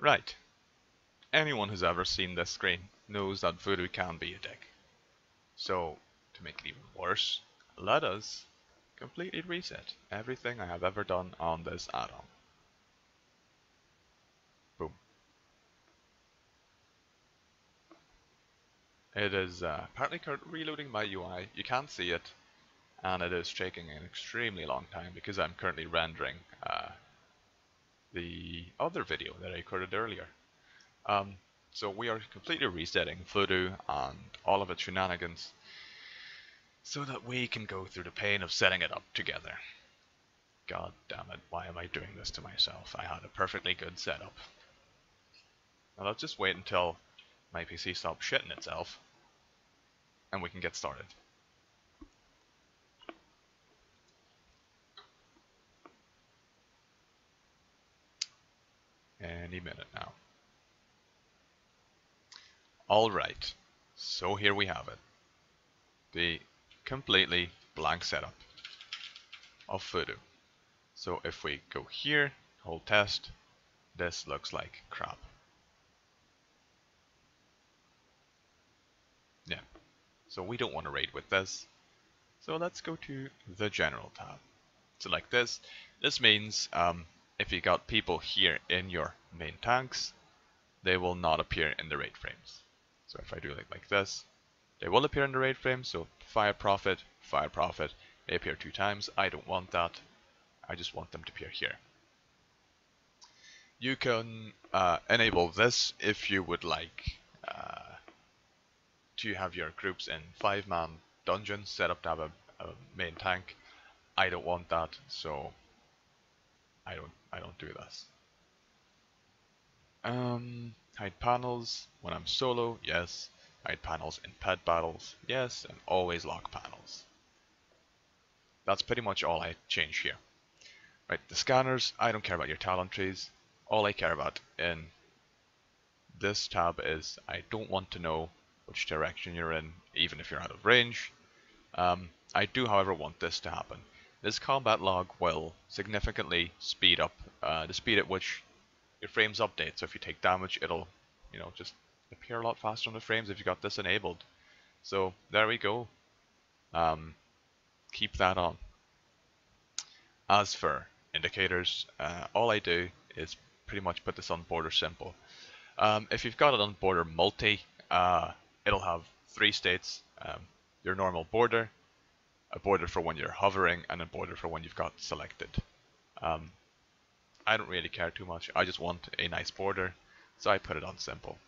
Right. Anyone who's ever seen this screen knows that Vuhdo can be a dick. So, to make it even worse, let us completely reset everything I have ever done on this add-on. Boom. It is uh, apparently reloading my UI. You can't see it, and it is taking an extremely long time because I'm currently rendering uh, the other video that I recorded earlier. Um, so we are completely resetting Vuhdo and all of its shenanigans so that we can go through the pain of setting it up together. God damn it, why am I doing this to myself? I had a perfectly good setup. Now let's just wait until my PC stops shitting itself and we can get started. Any minute now. Alright, so here we have it. The completely blank setup of Vuhdo. So if we go here, hold test, this looks like crap. Yeah, so we don't want to raid with this. So let's go to the general tab. Select this. This means um, if you got people here in your main tanks, they will not appear in the raid frames. So if I do it like this, they will appear in the raid frame, so fire prophet, fire prophet, they appear two times. I don't want that. I just want them to appear here. You can uh, enable this if you would like uh, to have your groups in five-man dungeons set up to have a, a main tank. I don't want that, so I don't I don't do this. Um, hide panels when I'm solo, yes. Hide panels in pet battles, yes, and always lock panels. That's pretty much all I change here. Right, the scanners, I don't care about your talent trees. All I care about in this tab is I don't want to know which direction you're in, even if you're out of range. Um, I do, however, want this to happen. This combat log will significantly speed up uh, the speed at which your frames update. So if you take damage, it'll, you know, just appear a lot faster on the frames if you got this enabled. So there we go. Um, keep that on. As for indicators, uh, all I do is pretty much put this on border simple. Um, if you've got it on border multi, uh, it'll have three states. Um, your normal border, a border for when you're hovering, and a border for when you've got selected. Um, I don't really care too much. I just want a nice border, so I put it on simple.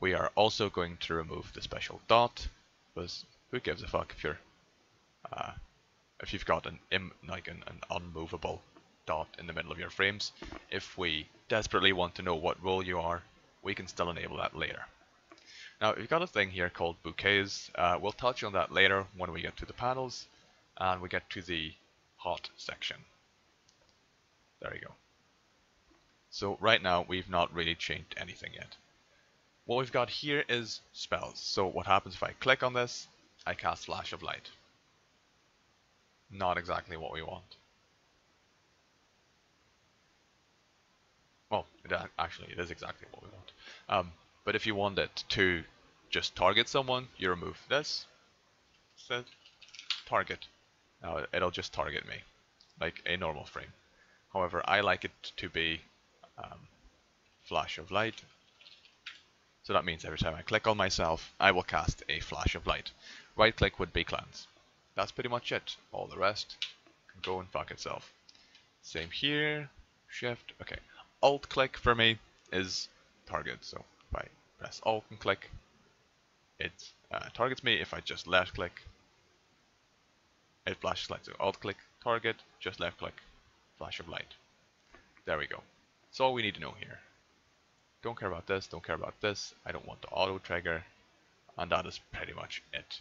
We are also going to remove the special dot, because who gives a fuck if you're uh, if you've got an Im like an, an unmovable dot in the middle of your frames. If we desperately want to know what role you are, we can still enable that later. Now we've got a thing here called bouquets. Uh, we'll touch on that later when we get to the panels and we get to the hot section. There we go. So right now we've not really changed anything yet. What we've got here is spells. So what happens if I click on this? I cast Flash of Light. Not exactly what we want. Well, it, actually it is exactly what we want. Um, but if you want it to just target someone, you remove this. Set target. Now it'll just target me, like a normal frame. However, I like it to be um, flash of light so that means every time I click on myself, I will cast a flash of light. Right click would be cleanse. That's pretty much it. All the rest can go and fuck itself. Same here, shift, okay. Alt click for me is target, so if I press alt and click, it uh, targets me. If I just left click, it flashes light. So alt click, target, just left click, flash of light. There we go. That's all we need to know here. Don't care about this, don't care about this. I don't want the auto trigger. And that is pretty much it.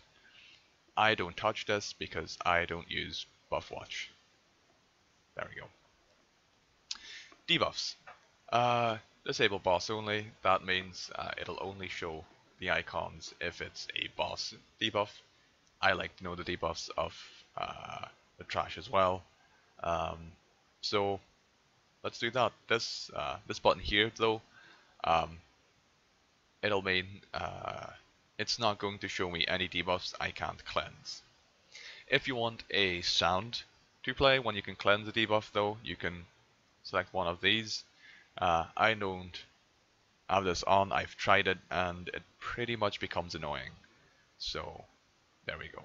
I don't touch this because I don't use buff watch. There we go. Debuffs. Uh, disable boss only. That means uh, it'll only show the icons if it's a boss debuff. I like to know the debuffs of uh, the trash as well. Um, so let's do that. This uh, this button here though, um, it'll mean uh, it's not going to show me any debuffs I can't cleanse. If you want a sound to play when you can cleanse a debuff though, you can select one of these. Uh, I don't have this on, I've tried it and it pretty much becomes annoying. So there we go.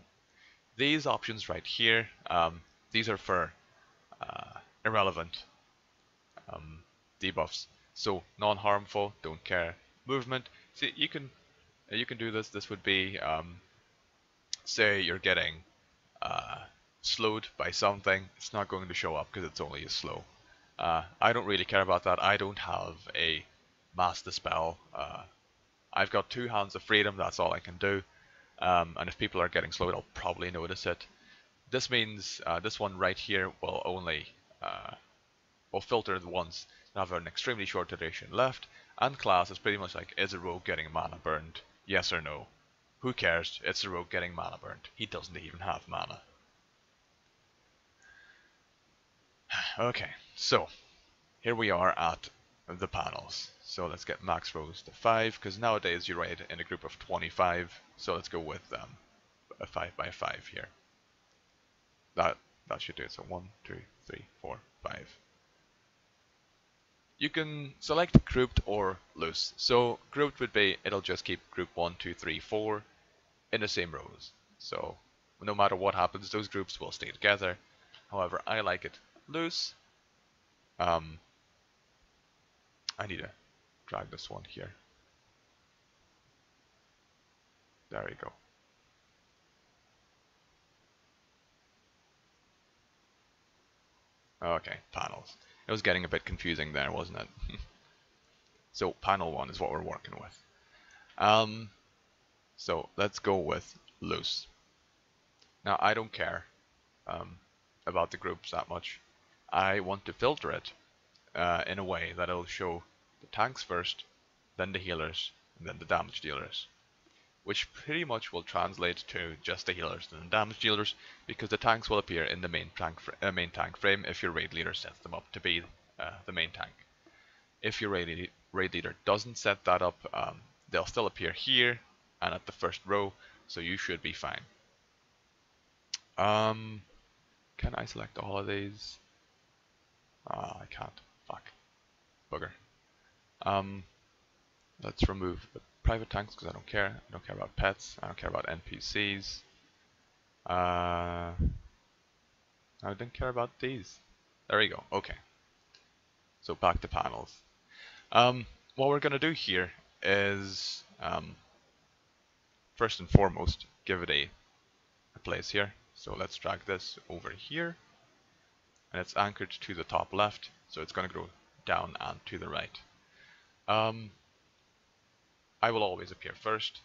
These options right here, um, these are for uh, irrelevant um, debuffs. So non-harmful, don't care. Movement, see you can you can do this. This would be um, say you're getting uh, slowed by something. It's not going to show up because it's only a slow. Uh, I don't really care about that. I don't have a master spell. Uh, I've got two hands of freedom. That's all I can do. Um, and if people are getting slowed, I'll probably notice it. This means uh, this one right here will only uh, will filter the ones that have an extremely short duration left, and class is pretty much like, is a rogue getting mana burned? Yes or no? Who cares? It's a rogue getting mana burned. He doesn't even have mana. okay, so here we are at the panels. So let's get max rows to 5, because nowadays you raid in a group of 25, so let's go with um, a 5 by 5 here. That, that should do it, so 1, 2, 3, 4, 5. You can select grouped or loose. So grouped would be, it'll just keep group 1, 2, 3, 4 in the same rows. So no matter what happens, those groups will stay together. However, I like it loose. Um, I need to drag this one here. There we go. Okay, panels. It was getting a bit confusing there, wasn't it? so panel 1 is what we're working with. Um, so let's go with loose. Now I don't care um, about the groups that much. I want to filter it uh, in a way that it'll show the tanks first, then the healers, and then the damage dealers. Which pretty much will translate to just the healers and the damage dealers, because the tanks will appear in the main tank, uh, main tank frame if your raid leader sets them up to be uh, the main tank. If your raid, raid leader doesn't set that up, um, they'll still appear here and at the first row, so you should be fine. Um, can I select all of these? Ah, I can't. Fuck. Bugger. Um, let's remove the private tanks because I don't care. I don't care about pets. I don't care about NPCs. Uh, I didn't care about these. There we go. Okay. So back to panels. Um, what we're going to do here is, um, first and foremost, give it a, a place here. So let's drag this over here. And it's anchored to the top left. So it's going to go down and to the right. Um, I will always appear first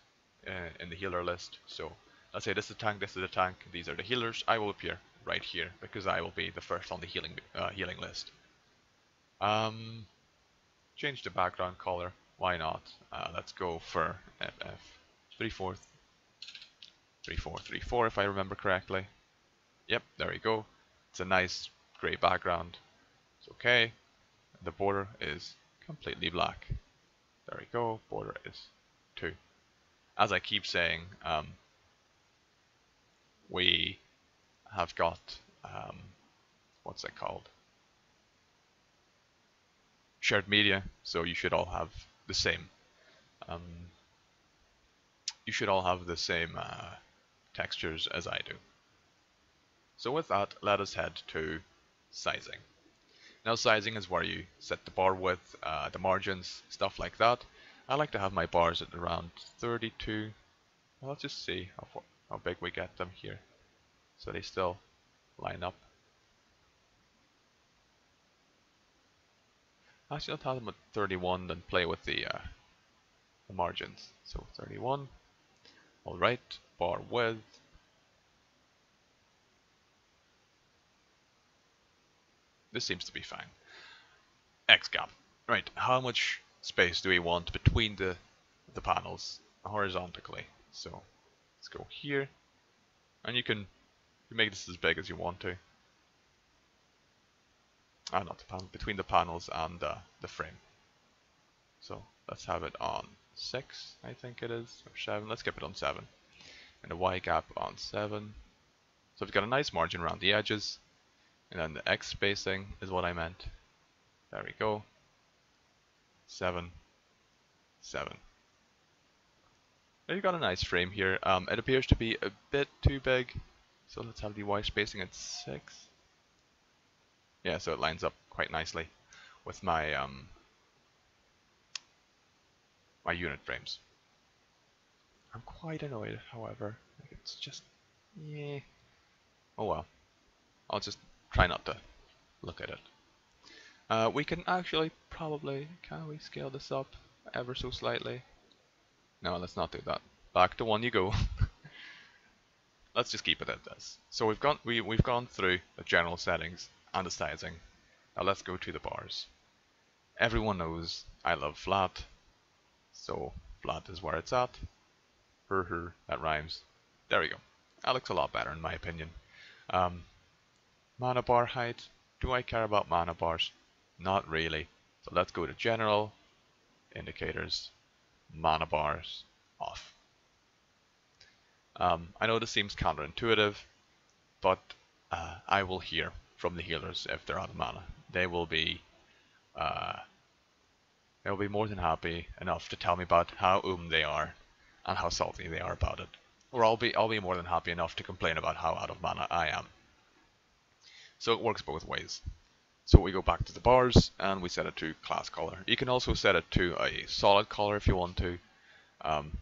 uh, in the healer list. So let's say this is a tank, this is a tank, these are the healers. I will appear right here because I will be the first on the healing uh, healing list. Um, change the background color. Why not? Uh, let's go for FF 3434 if I remember correctly. Yep, there we go. It's a nice gray background. It's okay. The border is completely black. There we go, border is 2. As I keep saying, um, we have got, um, what's it called? Shared media, so you should all have the same, um, you should all have the same uh, textures as I do. So with that, let us head to sizing. Now sizing is where you set the bar width, uh, the margins, stuff like that. I like to have my bars at around 32. Well, let's just see how, how big we get them here. So they still line up. Actually, I'll have them at 31, then play with the, uh, the margins. So 31. Alright, bar width. This seems to be fine. X gap. Right, how much space do we want between the, the panels horizontally? So let's go here. And you can, you make this as big as you want to. ah, not the panel, between the panels and uh, the frame. So let's have it on 6, I think it is, or 7. Let's keep it on 7. And the Y gap on 7. So we've got a nice margin around the edges. And then the X spacing is what I meant. There we go. 7, 7. You've got a nice frame here. Um, it appears to be a bit too big. So let's have the Y spacing at 6. Yeah, so it lines up quite nicely with my um, my unit frames. I'm quite annoyed, however. It's just, yeah. Oh well. I'll just try not to look at it. Uh, we can actually probably, can we scale this up ever so slightly? No, let's not do that. Back to one you go. let's just keep it at this. So we've gone we we've gone through the general settings and the sizing. Now let's go to the bars. Everyone knows I love flat, so flat is where it's at. Her her that rhymes. There we go. That looks a lot better in my opinion. Um, mana bar height. Do I care about mana bars? Not really. So let's go to general indicators, mana bars off. Um, I know this seems counterintuitive, but uh, I will hear from the healers if they're out of mana. They will be uh, they'll be more than happy enough to tell me about how um they are and how salty they are about it. Or I'll be I'll be more than happy enough to complain about how out of mana I am. So it works both ways. So we go back to the bars and we set it to class color. You can also set it to a solid color if you want to, um,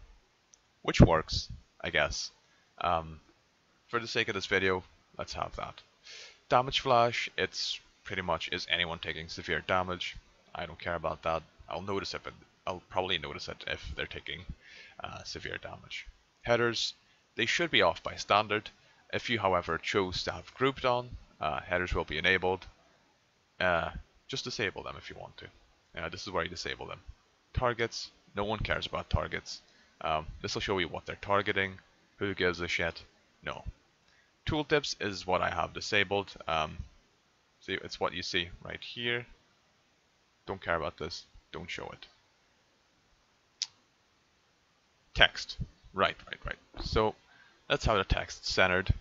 which works I guess. Um, for the sake of this video, let's have that. Damage flash, it's pretty much is anyone taking severe damage. I don't care about that. I'll notice it, but I'll probably notice it if they're taking uh, severe damage. Headers, they should be off by standard. If you, however, chose to have grouped on, uh, headers will be enabled. Uh, just disable them if you want to. Uh, this is where you disable them. Targets, no one cares about targets. Um, this will show you what they're targeting. Who gives a shit? No. Tooltips is what I have disabled. Um, see, it's what you see right here. Don't care about this. Don't show it. Text. Right, right, right. So let's have the text centered.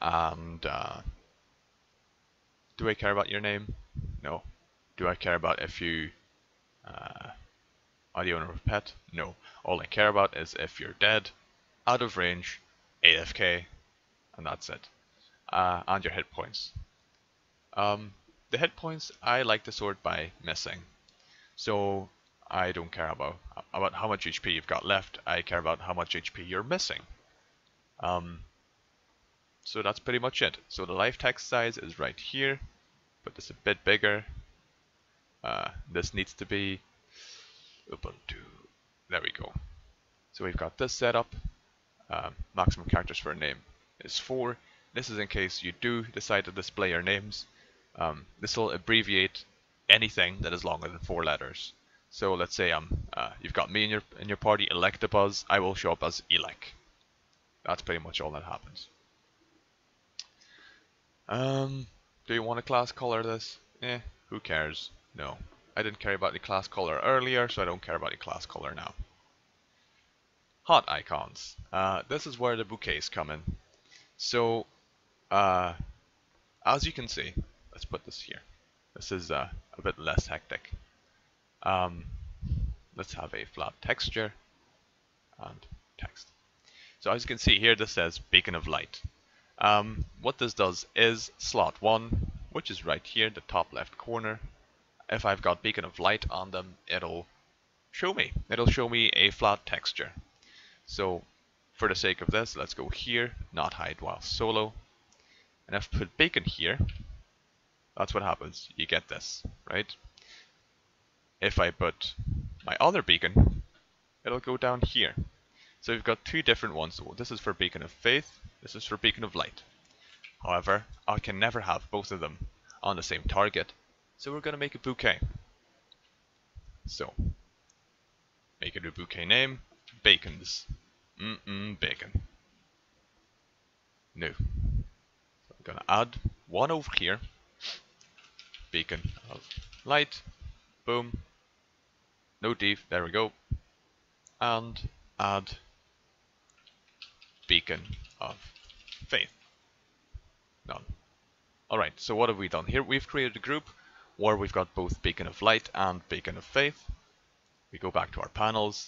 And uh, do I care about your name? No. Do I care about if you uh, are the owner of a pet? No. All I care about is if you're dead, out of range, AFK, and that's it. Uh, and your hit points. Um, the hit points I like to sort by missing. So I don't care about about how much HP you've got left. I care about how much HP you're missing. Um, so that's pretty much it. So the live text size is right here. Put this a bit bigger. Uh, this needs to be Ubuntu. There we go. So we've got this set up. Um, maximum characters for a name is 4. This is in case you do decide to display your names. Um, this will abbreviate anything that is longer than 4 letters. So let's say um, uh, you've got me in your in your party, Electabuzz, I will show up as Elec. That's pretty much all that happens. Um, do you want a class color this? Eh, who cares? No. I didn't care about the class color earlier, so I don't care about the class color now. Hot icons. Uh, this is where the bouquets come in. So, uh, as you can see, let's put this here. This is uh, a bit less hectic. Um, let's have a flat texture and text. So as you can see here, this says beacon of light. Um, what this does is slot 1, which is right here, the top left corner, if I've got beacon of light on them, it'll show me. It'll show me a flat texture. So for the sake of this, let's go here, not hide while solo. And if I put beacon here, that's what happens. You get this, right? If I put my other beacon, it'll go down here. So we've got two different ones. This is for beacon of faith, this is for beacon of light. However, I can never have both of them on the same target so we're going to make a bouquet. So, make it a bouquet name, bacons. Mm-mm, bacon. No. So I'm going to add one over here. beacon of light, boom, no div, there we go, and add beacon of faith, none. Alright, so what have we done here? We've created a group where we've got both beacon of light and beacon of faith. We go back to our panels,